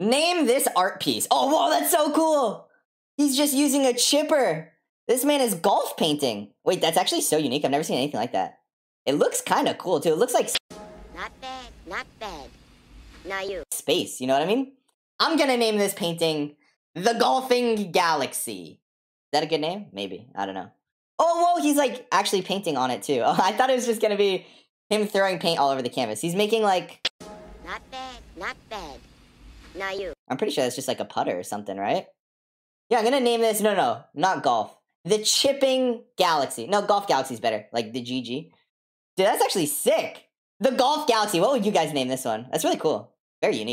Name this art piece. Oh, whoa, that's so cool. He's just using a chipper. This man is golf painting. Wait, that's actually so unique. I've never seen anything like that. It looks kind of cool too. It looks like Not bad, not bad. Now you. space. You know what I mean? I'm gonna name this painting the Golfing Galaxy. Is that a good name? Maybe. I don't know. Oh, whoa, he's like actually painting on it too. Oh, I thought it was just gonna be him throwing paint all over the canvas. He's making like Not bad, not bad. Now you. I'm pretty sure that's just like a putter or something, right? Yeah, I'm gonna name this. No, no, not golf. The Chipping Galaxy. No, Golf Galaxy's better. Like the GG. Dude, that's actually sick. The Golf Galaxy. What would you guys name this one? That's really cool. Very unique.